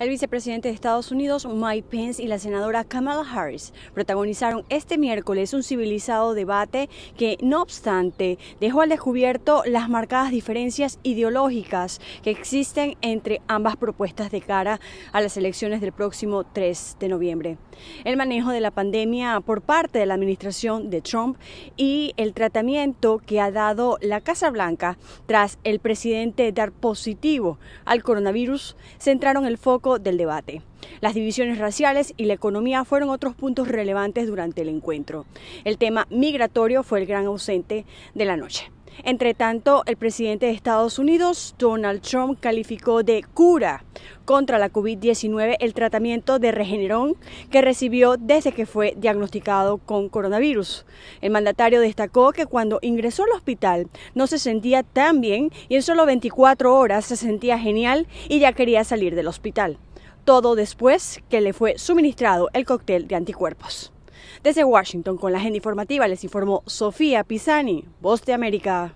El vicepresidente de Estados Unidos, Mike Pence, y la senadora Kamala Harris protagonizaron este miércoles un civilizado debate que, no obstante, dejó al descubierto las marcadas diferencias ideológicas que existen entre ambas propuestas de cara a las elecciones del próximo 3 de noviembre. El manejo de la pandemia por parte de la administración de Trump y el tratamiento que ha dado la Casa Blanca tras el presidente dar positivo al coronavirus centraron el foco del debate. Las divisiones raciales y la economía fueron otros puntos relevantes durante el encuentro. El tema migratorio fue el gran ausente de la noche. Entre tanto, el presidente de Estados Unidos, Donald Trump, calificó de cura contra la COVID-19 el tratamiento de Regeneron que recibió desde que fue diagnosticado con coronavirus. El mandatario destacó que cuando ingresó al hospital no se sentía tan bien y en solo 24 horas se sentía genial y ya quería salir del hospital. Todo después que le fue suministrado el cóctel de anticuerpos. Desde Washington, con la agenda informativa, les informó Sofía Pisani, Voz de América.